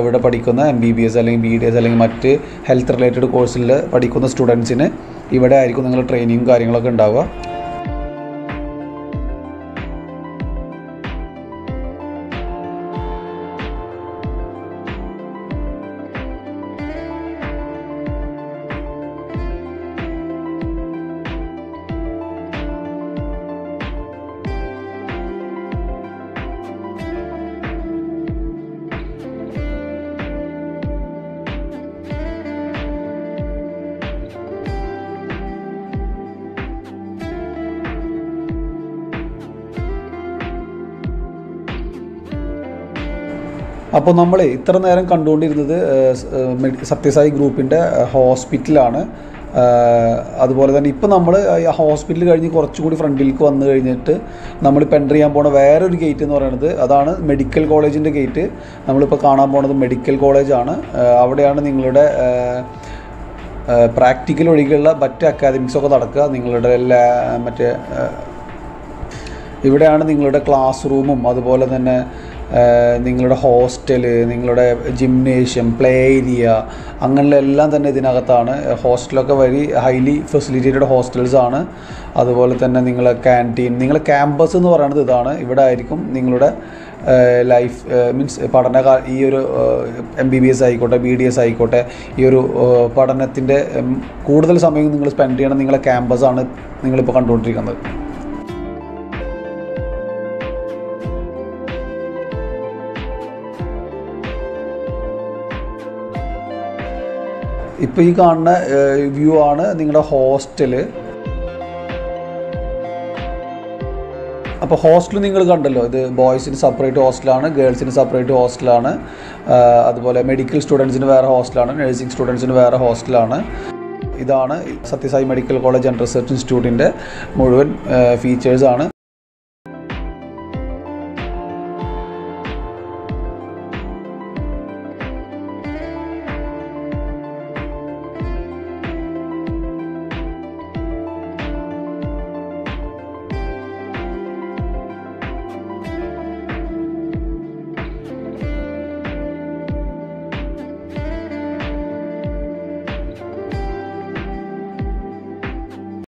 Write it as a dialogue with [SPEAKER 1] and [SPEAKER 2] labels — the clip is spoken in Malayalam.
[SPEAKER 1] ഇവിടെ പഠിക്കുന്ന എം ബി ബി എസ് അല്ലെങ്കിൽ ബി ഡി എസ് അല്ലെങ്കിൽ മറ്റ് ഹെൽത്ത് റിലേറ്റഡ് കോഴ്സിൽ പഠിക്കുന്ന സ്റ്റുഡൻസിന് ഇവിടെ ആയിരിക്കും നിങ്ങൾ ട്രെയിനിങ്ങും കാര്യങ്ങളൊക്കെ ഉണ്ടാവുക. അപ്പോൾ നമ്മൾ ഇത്ര നേരം കണ്ടുകൊണ്ടിരുന്നത് സത്യസായി ഗ്രൂപ്പിന്റെ ഹോസ്പിറ്റലാണ് അതുപോലെ തന്നെ ഇപ്പോൾ നമ്മൾ ഈ ഹോസ്പിറ്റൽ കഴിഞ്ഞ് കുറച്ചുകൂടി ഫ്രണ്ടിലേക്ക് വന്നു കഴിഞ്ഞിട്ട് നമ്മളിപ്പോൾ എന്റർ ചെയ്യാൻ പോണ വേറൊരു ഗേറ്റ് എന്ന് പറയുന്നത് അതാണ് മെഡിക്കൽ കോളേജിന്റെ ഗേറ്റ്. നമ്മളിപ്പോൾ കാണാൻ പോണത് മെഡിക്കൽ കോളേജാണ്. അവിടെയാണ് നിങ്ങളുടെ പ്രാക്ടിക്കൽ ഒഴികെയുള്ള മറ്റ് അക്കാദമിക്സ് ഒക്കെ നടക്കുക. നിങ്ങളുടെ എല്ലാ മറ്റേ ഇവിടെയാണ് നിങ്ങളുടെ ക്ലാസ് റൂമും. അതുപോലെ തന്നെ നിങ്ങളുടെ ഹോസ്റ്റൽ നിങ്ങളുടെ ജിംനേഷ്യം പ്ലേ ഏരിയ അങ്ങനെയുള്ള എല്ലാം തന്നെ ഇതിനകത്താണ്. ഹോസ്റ്റലൊക്കെ വഴി ഹൈലി ഫെസിലിറ്റേറ്റഡ് ഹോസ്റ്റൽസ് ആണ്. അതുപോലെ തന്നെ നിങ്ങളെ ക്യാന്റീൻ നിങ്ങളെ ക്യാമ്പസ് എന്ന് പറയുന്നത് ഇതാണ്. ഇവിടെ ആയിരിക്കും നിങ്ങളുടെ ലൈഫ് മീൻസ് പഠന ഈ ഒരു എം ബി ബി എസ് ആയിക്കോട്ടെ ബി ഡി എസ് ആയിക്കോട്ടെ ഈ ഒരു പഠനത്തിന്റെ കൂടുതൽ സമയം നിങ്ങൾ സ്പെൻഡ് ചെയ്യണം നിങ്ങളെ ക്യാമ്പസാണ് നിങ്ങളിപ്പോൾ കണ്ടുകൊണ്ടിരിക്കുന്നത്. ഇപ്പോൾ ഈ കാണുന്ന വ്യൂ ആണ് നിങ്ങളുടെ ഹോസ്റ്റൽ അപ്പോൾ ഹോസ്റ്റൽ നിങ്ങൾ കണ്ടല്ലോ ഇത് ബോയ്സിന് സെപ്പറേറ്റ് ഹോസ്റ്റലാണ് ഗേൾസിന് സെപ്പറേറ്റ് ഹോസ്റ്റലാണ് അതുപോലെ മെഡിക്കൽ സ്റ്റുഡൻസിന് വേറെ ഹോസ്റ്റലാണ് നഴ്സിംഗ് സ്റ്റുഡൻസിന് വേറെ ഹോസ്റ്റലാണ്. ഇതാണ് Sathya Sai medical college and research ഇൻസ്റ്റിറ്റ്യൂട്ടിന്റെ മുഴുവൻ ഫീച്ചേഴ്സാണ്.